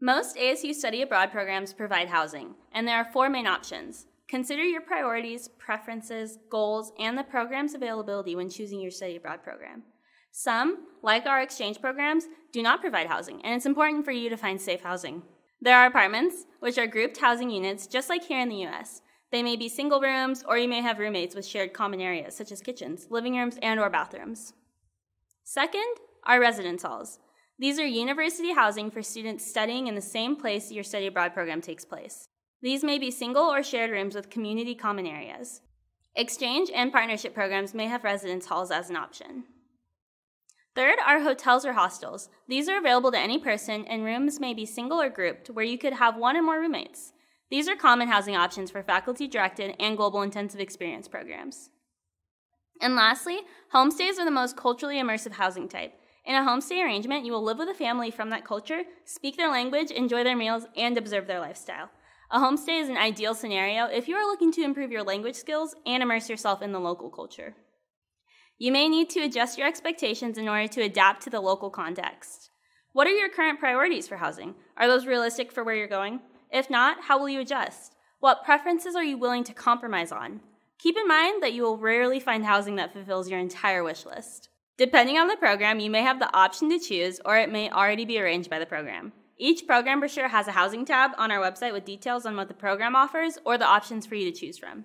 Most ASU study abroad programs provide housing, and there are four main options. Consider your priorities, preferences, goals, and the program's availability when choosing your study abroad program. Some, like our exchange programs, do not provide housing, and it's important for you to find safe housing. There are apartments, which are grouped housing units just like here in the US. They may be single rooms, or you may have roommates with shared common areas such as kitchens, living rooms, and or bathrooms. Second are residence halls. These are university housing for students studying in the same place your study abroad program takes place. These may be single or shared rooms with community common areas. Exchange and partnership programs may have residence halls as an option. Third are hotels or hostels. These are available to any person, and rooms may be single or grouped, where you could have one or more roommates. These are common housing options for faculty directed and global intensive experience programs. And lastly, homestays are the most culturally immersive housing type. In a homestay arrangement, you will live with a family from that culture, speak their language, enjoy their meals, and observe their lifestyle. A homestay is an ideal scenario if you are looking to improve your language skills and immerse yourself in the local culture. You may need to adjust your expectations in order to adapt to the local context. What are your current priorities for housing? Are those realistic for where you're going? If not, how will you adjust? What preferences are you willing to compromise on? Keep in mind that you will rarely find housing that fulfills your entire wish list. Depending on the program, you may have the option to choose, or it may already be arranged by the program. Each program brochure has a housing tab on our website with details on what the program offers or the options for you to choose from.